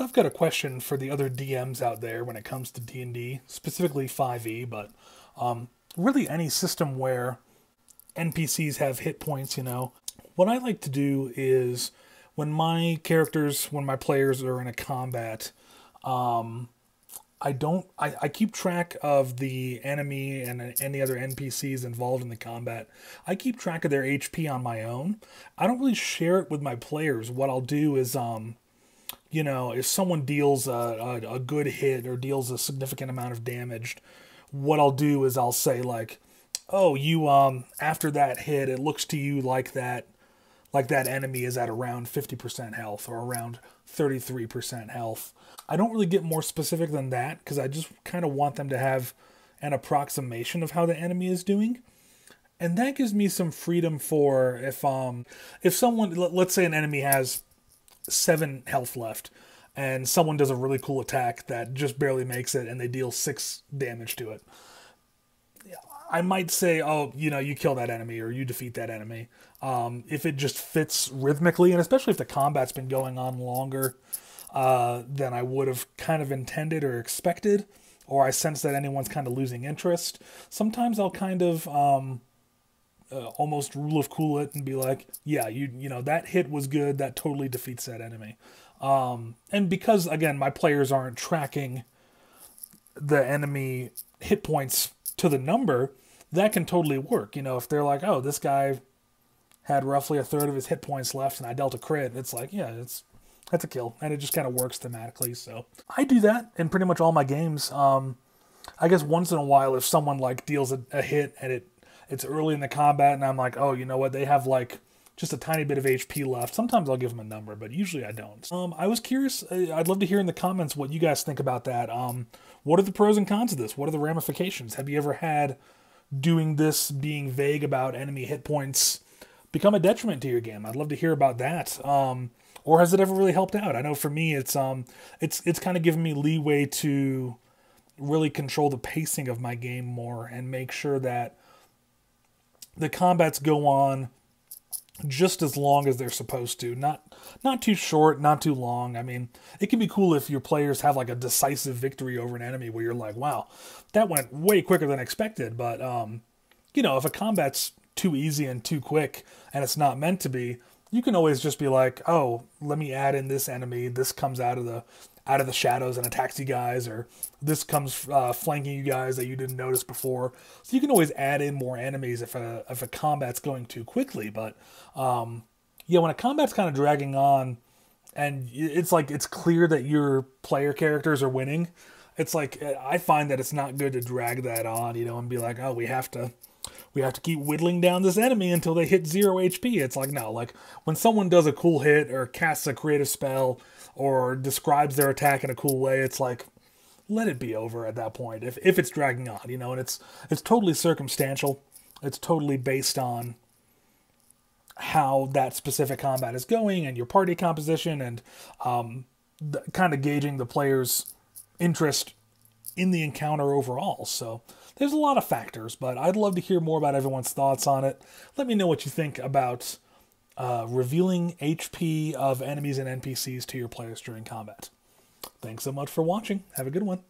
So I've got a question for the other DMs out there when it comes to D&D, specifically 5e, but um, really any system where NPCs have hit points, you know. What I like to do is when my characters, when my players are in a combat, um, I don't. I, I keep track of the enemy and any other NPCs involved in the combat. I keep track of their HP on my own. I don't really share it with my players. What I'll do is, um, you know, if someone deals a, a, a good hit or deals a significant amount of damage, what I'll do is I'll say like, "Oh, you um after that hit, it looks to you like that like that enemy is at around 50% health or around 33% health. I don't really get more specific than that because I just kind of want them to have an approximation of how the enemy is doing. And that gives me some freedom for if um if someone let's say an enemy has 7 health left and someone does a really cool attack that just barely makes it and they deal 6 damage to it. I might say, oh, you know, you kill that enemy or you defeat that enemy. Um, if it just fits rhythmically, and especially if the combat's been going on longer uh, than I would have kind of intended or expected, or I sense that anyone's kind of losing interest, sometimes I'll kind of um, uh, almost rule of cool it and be like, yeah, you you know that hit was good, that totally defeats that enemy. Um, and because again, my players aren't tracking the enemy hit points to the number, that can totally work. You know, if they're like, oh, this guy had roughly a third of his hit points left and I dealt a crit, it's like, yeah, it's that's a kill. And it just kind of works thematically. So I do that in pretty much all my games. Um, I guess once in a while, if someone like deals a, a hit and it it's early in the combat and I'm like, oh, you know what, they have like just a tiny bit of HP left. Sometimes I'll give them a number, but usually I don't. Um, I was curious. Uh, I'd love to hear in the comments what you guys think about that. Um, what are the pros and cons of this? What are the ramifications? Have you ever had doing this, being vague about enemy hit points, become a detriment to your game? I'd love to hear about that. Um, or has it ever really helped out? I know for me, it's um, it's it's kind of given me leeway to really control the pacing of my game more and make sure that the combats go on just as long as they're supposed to. Not not too short, not too long. I mean, it can be cool if your players have like a decisive victory over an enemy where you're like, wow, that went way quicker than expected. But um, you know, if a combat's too easy and too quick and it's not meant to be, you can always just be like, oh, let me add in this enemy. This comes out of the out of the shadows and attacks you guys, or this comes uh, flanking you guys that you didn't notice before. So you can always add in more enemies if a if a combat's going too quickly. But um, yeah, when a combat's kind of dragging on, and it's like it's clear that your player characters are winning, it's like I find that it's not good to drag that on, you know, and be like, oh, we have to we have to keep whittling down this enemy until they hit zero HP. It's like, no, like when someone does a cool hit or casts a creative spell or describes their attack in a cool way, it's like, let it be over at that point if, if it's dragging on, you know, and it's it's totally circumstantial. It's totally based on how that specific combat is going and your party composition and um, the, kind of gauging the player's interest in the encounter overall. So there's a lot of factors, but I'd love to hear more about everyone's thoughts on it. Let me know what you think about uh, revealing HP of enemies and NPCs to your players during combat. Thanks so much for watching. Have a good one.